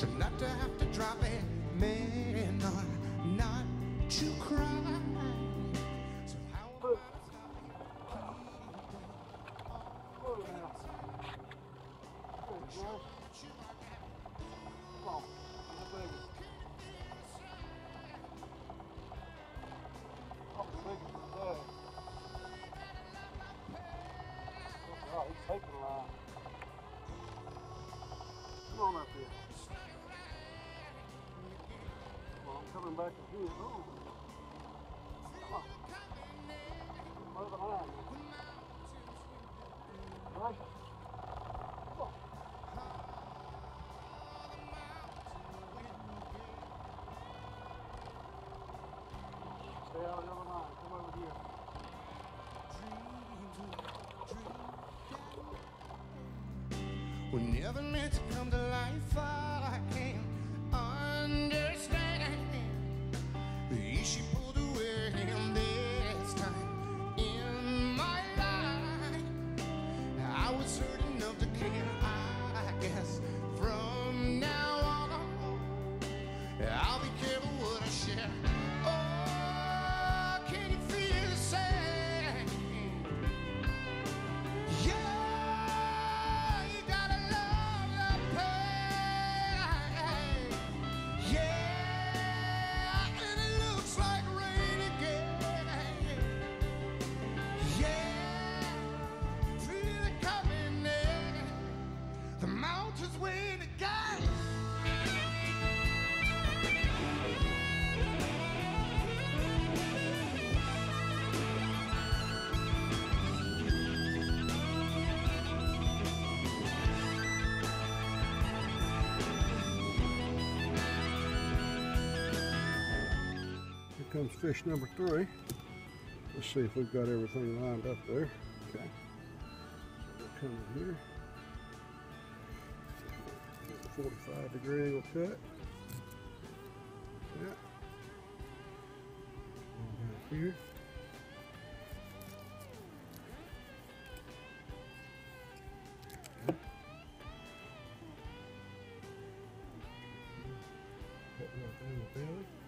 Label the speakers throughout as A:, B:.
A: Try not to have to drop it, man, or not to cry.
B: Coming back to. Stay out. Come over here.
A: We're never meant to come to life. All I can understand
B: comes fish number three. Let's see if we've got everything lined up there. Okay. So we're coming here. 45 degree angle cut. Yeah. Here. Cutting right down the belly.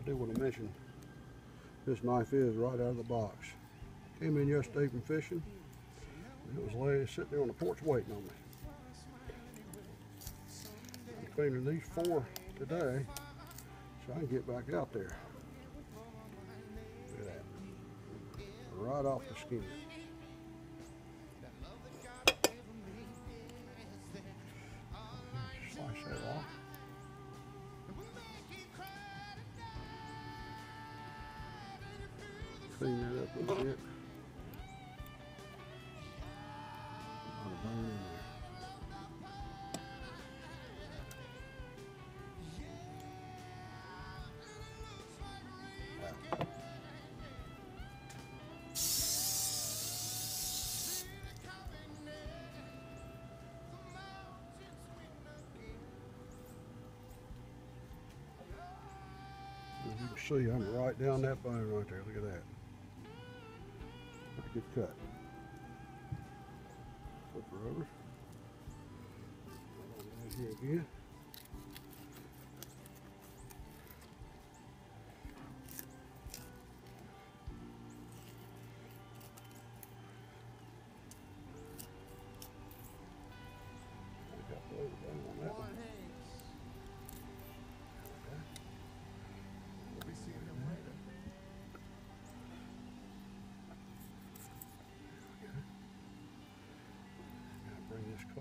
B: I do want to mention this knife is right out of the box. Came in yesterday from fishing. It was laying sitting there on the porch waiting on me. I'm cleaning these four today so I can get back out there. Look at that. Right off the skin. Clean that up a little bit. See, I'm right down that bone right there. Look at that. Pretty good cut. Flip her over. Right here again. just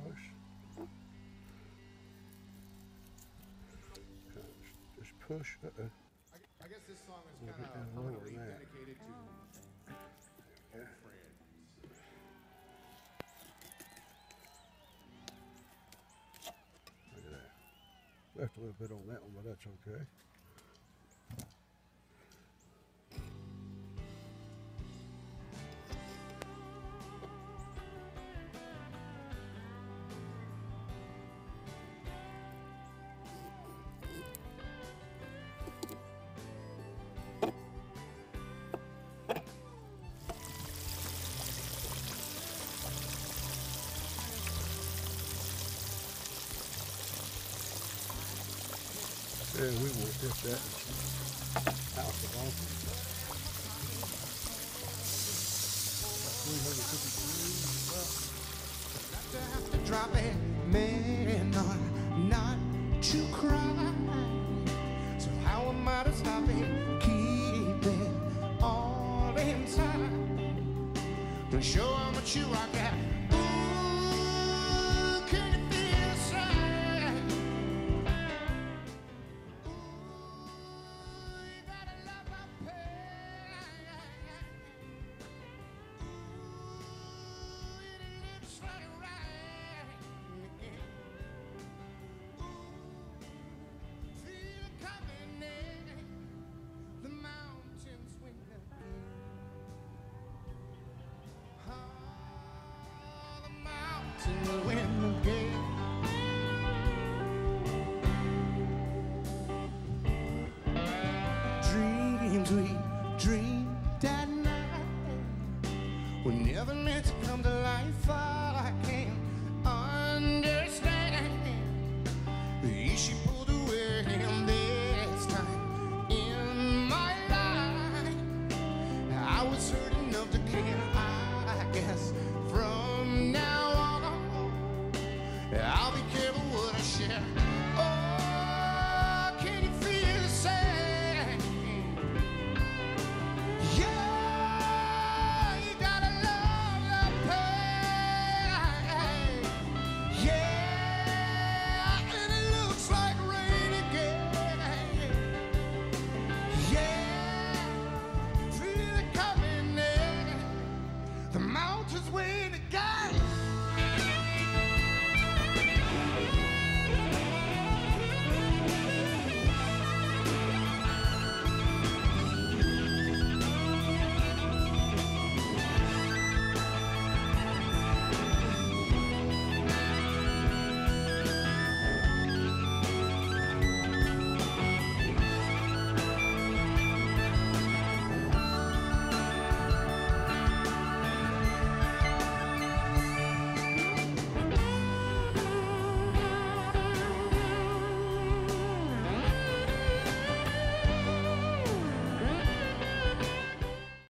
B: push. Uh -oh.
A: I, I, guess this song is kind of dedicated to
B: old
A: friends.
B: Look at that. Left a little bit on that one, but that's okay. Yeah, we won't hit that. House of Austin. Three hundred fifty-three.
A: to have to drop it, man, on not to cry. So how am I to stop it? Keep it all inside. Show how much you 醉。